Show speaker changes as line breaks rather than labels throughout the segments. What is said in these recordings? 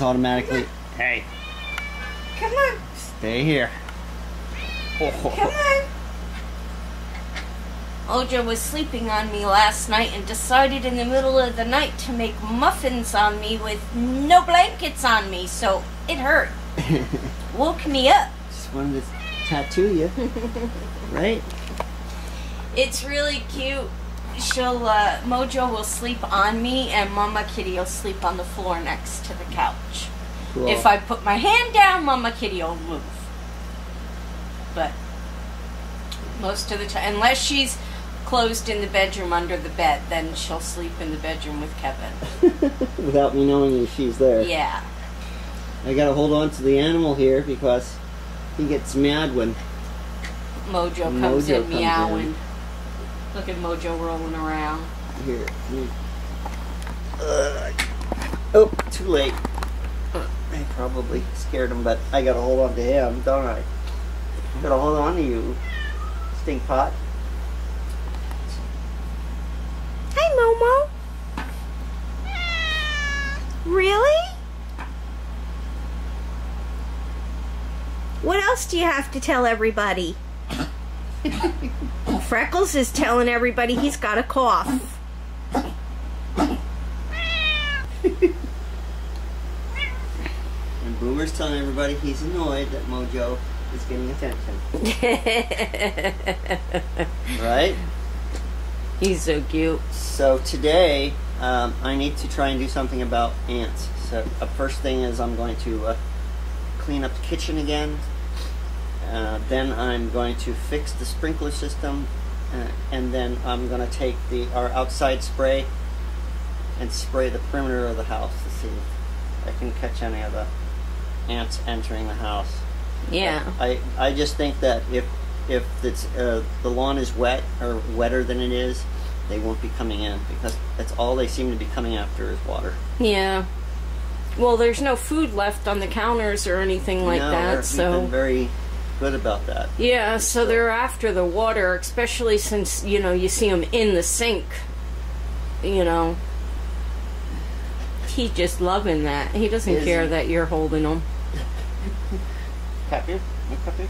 Automatically. Hey,
Come on.
stay here.
Come on. Mojo was sleeping on me last night and decided in the middle of the night to make muffins on me with no blankets on me, so it hurt. Woke me up.
Just wanted to tattoo you, right?
It's really cute. She'll uh, Mojo will sleep on me, and Mama Kitty will sleep on the floor next to the couch.
Cool.
If I put my hand down, Mama Kitty will move. But most of the time, unless she's closed in the bedroom under the bed, then she'll sleep in the bedroom with Kevin.
Without me knowing if she's there.
Yeah.
I gotta hold on to the animal here because he gets mad when
Mojo comes
Mojo
in
comes
meowing.
in.
Look at Mojo rolling around.
here. me- Ugh. oh, too late. I probably scared him, but I gotta hold on to him, don't I? Gotta hold on to you, stink pot.
Hey, Momo. Really? What else do you have to tell everybody? Freckles is telling everybody he's got a cough.
And Boomer's telling everybody he's annoyed that Mojo is getting attention. Right?
he's so cute.
So today, um, I need to try and do something about ants. So the first thing is I'm going to uh, clean up the kitchen again. Uh, then I'm going to fix the sprinkler system, uh, and then I'm going to take the our outside spray and spray the perimeter of the house to see if I can catch any of the ants entering the house.
Yeah.
I, I just think that if if it's uh, the lawn is wet or wetter than it is, they won't be coming in because that's all they seem to be coming after is water.
Yeah. Well, there's no food left on the counters or anything like
no,
that, so
been very good about that.
yeah. So they're after the water, especially since you know you see them in the sink. You know, he's just loving that. He doesn't
Is
care
he?
that you're holding him.
Cap you? You?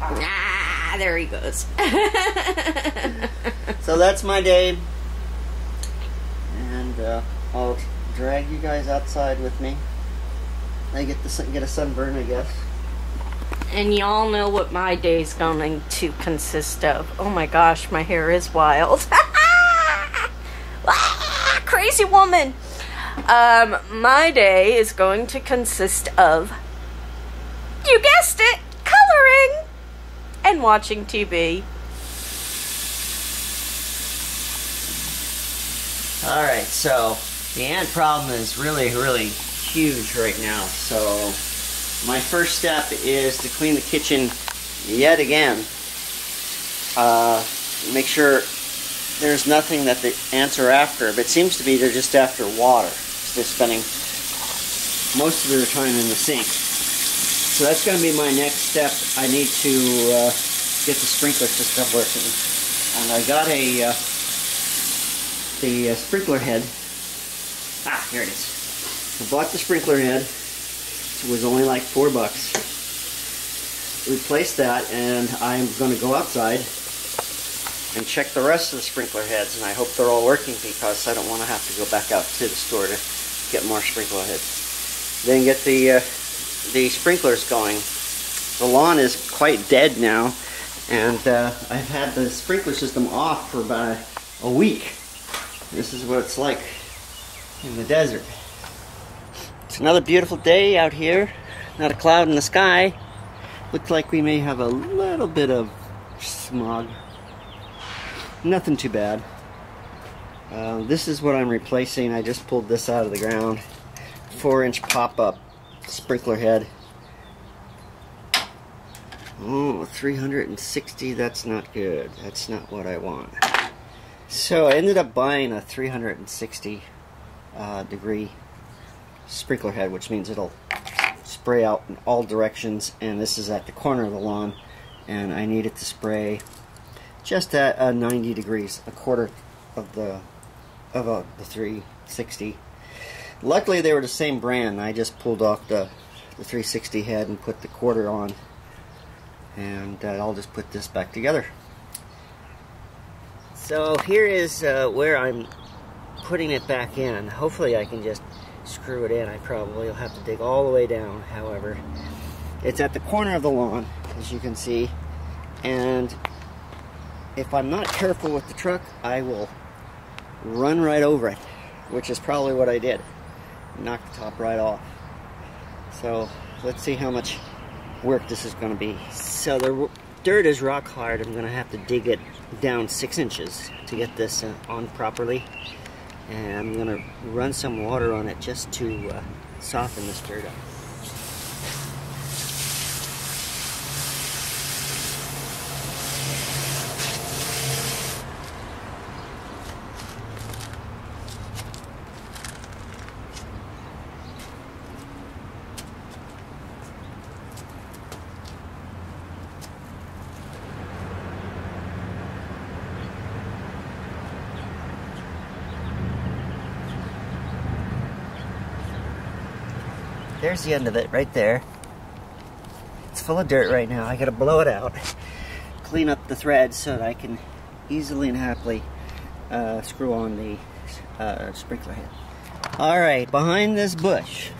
Ah, there he goes.
So that's my day, and uh, I'll drag you guys outside with me. I get the sun- get a sunburn, I guess.
And y'all know what my day's going to consist of. Oh my gosh, my hair is wild. Ah, Crazy woman. Um, my day is going to consist of, you guessed it, coloring and watching TV.
All right, so the ant problem is really, really huge right now. So my first step is to clean the kitchen yet again. Uh, make sure there's nothing that the ants are after. But it seems to be they're just after water. They're spending most of their time in the sink. So that's going to be my next step. I need to uh, get the sprinkler system working. And I got a uh, the uh, sprinkler head. Ah, here it is. I bought the sprinkler head. Was only like four bucks. Replace that, and I'm going to go outside and check the rest of the sprinkler heads, and I hope they're all working because I don't want to have to go back out to the store to get more sprinkler heads. Then get the uh, the sprinklers going. The lawn is quite dead now, and uh, I've had the sprinkler system off for about a, a week. This is what it's like in the desert. Another beautiful day out here. Not a cloud in the sky. Looks like we may have a little bit of smog. Nothing too bad. Uh, this is what I'm replacing. I just pulled this out of the ground. Four inch pop up sprinkler head. Oh, 360, that's not good. That's not what I want. So I ended up buying a 360 uh, degree sprinkler head, which means it'll spray out in all directions. And this is at the corner of the lawn, and I need it to spray just at uh, 90 degrees, a quarter of the of uh, the 360. Luckily, they were the same brand. I just pulled off the, the 360 head and put the quarter on. And uh, I'll just put this back together. So here is uh, where I'm putting it back in. Hopefully I can just screw it in. I probably will have to dig all the way down, however. It's at the corner of the lawn, as you can see. And if I'm not careful with the truck, I will run right over it, which is probably what I did. Knock the top right off. So let's see how much work this is going to be. So the dirt is rock hard. I'm going to have to dig it down six inches to get this uh, on properly. And I'm to run some water on it just to uh, soften this dirt up. There's the end of it right there. It's full of dirt right now. I gotta blow it out, clean up the threads so that I can easily and happily uh, screw on the uh, sprinkler head. Alright, behind this bush,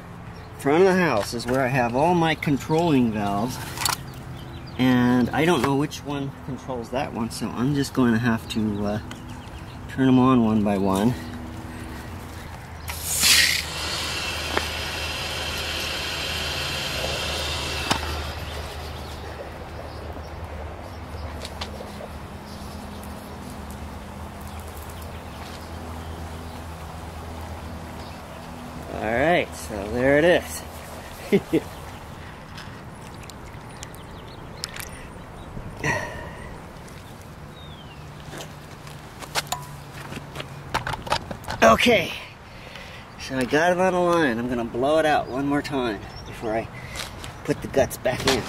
front of the house, is where I have all my controlling valves. And I don't know which one controls that one, so I'm just going to have to uh, turn them on one by one. Alright, so there it is. okay, so I got it on the line. I'm going to blow it out one more time before I put the guts back in.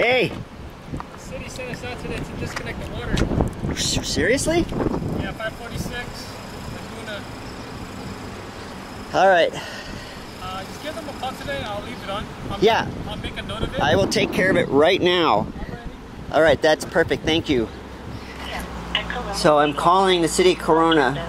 Hey,
The city sent us out today to disconnect the water.
seriously?
Yeah, 546, Laguna.
Alright,
Uh, just give them a call today. I'll leave it on. I'll
Yeah.
Make, I'll make a note of it.
I will take care of it right now. Alright, that's perfect. Thank you. So I'm calling the city of Corona,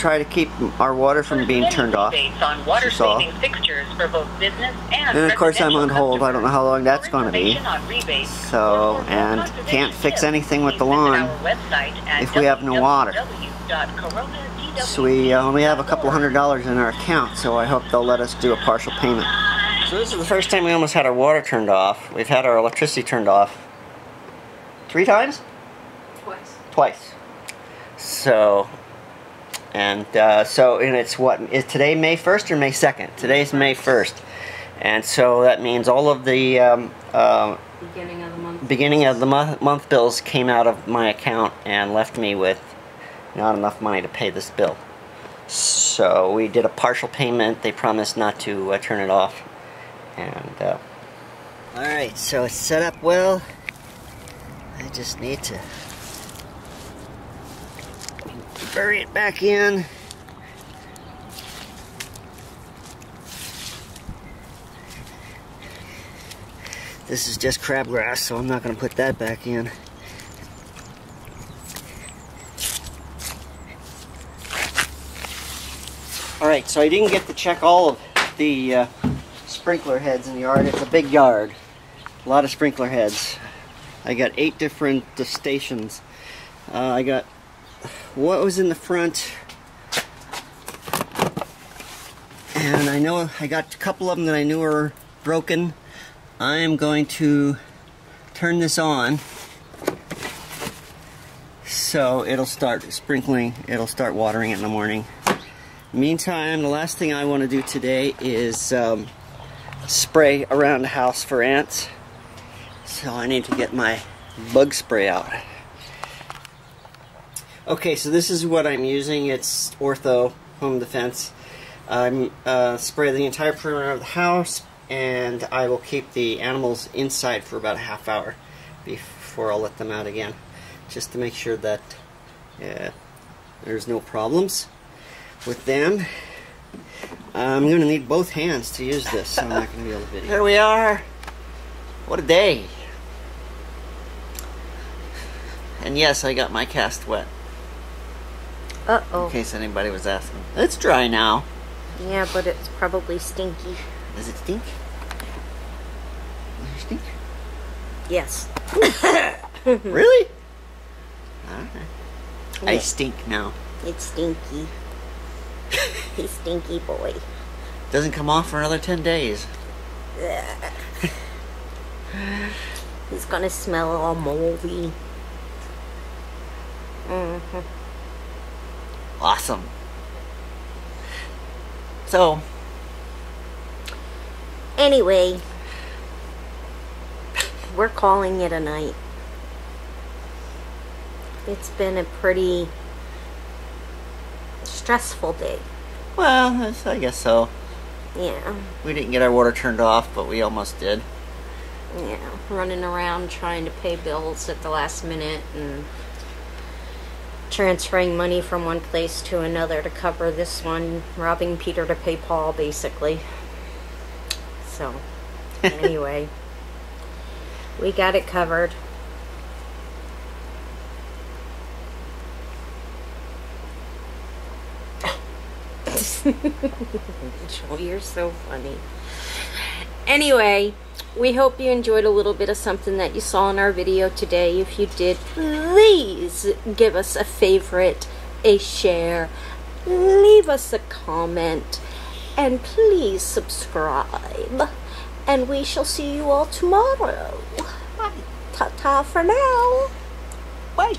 try to keep our water from being turned off.
On water
You saw.
saving fixtures for both business and
And of course I'm on hold. I don't know how long that's going to be.
information on rebates
So,
or for more
and can't fix anything with the lawn
visit our website at
if we have no water. So we uh, only have a couple hundred dollars in our account, so I hope they'll let us do a partial payment. So this is the first time we almost had our water turned off. We've had our electricity turned off three times?
Twice.
Twice. So, and uh, so, and it's what, is today May 1st or May 2nd? Today's May 1st. And so that means all of the um, uh,
Beginning of the month.
beginning of the month, month bills came out of my account and left me with not enough money to pay this bill. So we did a partial payment. They promised not to uh, turn it off. And, uh, Alright, so it's set up well. I just need to bury it back in. This is just crabgrass, so I'm not going to put that back in. Alright, so I didn't get to check all of the uh, sprinkler heads in the yard. It's a big yard. A lot of sprinkler heads. I got eight different uh, stations. Uh, I got what was in the front. And I know I got a couple of them that I knew were broken. I am going to turn this on so it'll start sprinkling, it'll start watering it in the morning. Meantime, the last thing I want to do today is um, spray around the house for ants. So I need to get my bug spray out. Okay, so this is what I'm using. It's Ortho Home Defense. I'm uh, spray the entire perimeter of the house, and I will keep the animals inside for about a half hour before I'll let them out again. just to make sure that uh, there's no problems with them. I'm going to need both hands to use this, so I'm not going to be able to video. Here we are. What a day. And yes, I got my cast wet,
Uh
in case anybody was asking. It's dry now.
Yeah, but it's probably stinky.
Does it stink? Does it stink?
Yes.
really? I stink now.
It's stinky. He's stinky boy.
Doesn't come off for another 10 days.
He's gonna smell all moldy. hmm
Awesome. So,
Anyway, we're calling it a night. It's been a pretty stressful day.
well, I guess so.
Yeah,
We didn't get our water turned off, but we almost did.
yeah. Running around trying to pay bills at the last minute and transferring money from one place to another to cover this one, robbing Peter to pay Paul, basically. So, anyway, we got it covered. Joel, you're so funny. Anyway, we hope you enjoyed a little bit of something that you saw in our video today. If you did, please give us a favorite, a share, leave us a comment, and please subscribe. And we shall see you all tomorrow. Bye. Ta ta for now.
Bye.